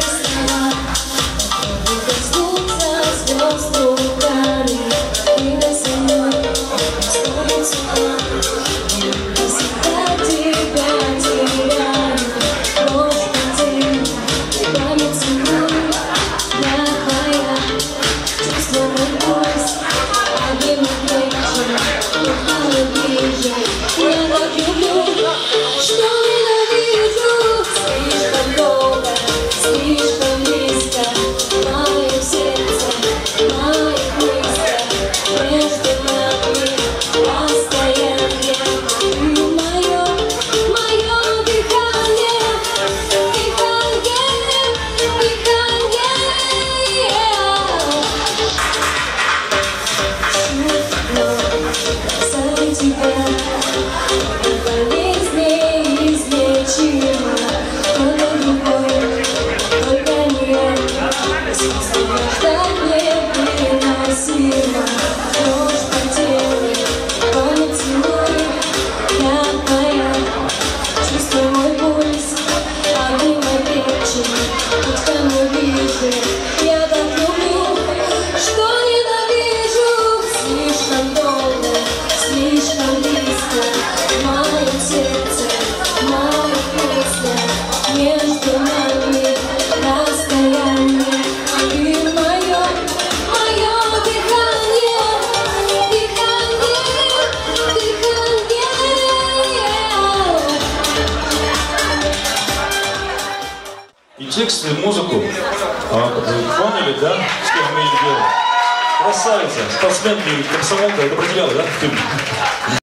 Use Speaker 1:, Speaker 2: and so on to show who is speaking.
Speaker 1: слова, Выдоснутся звезды. that way. Тексты, музыку. А, поняли, да, с кем имели дело? Красавица, спортсменка, комсомолка, это про тебя, да?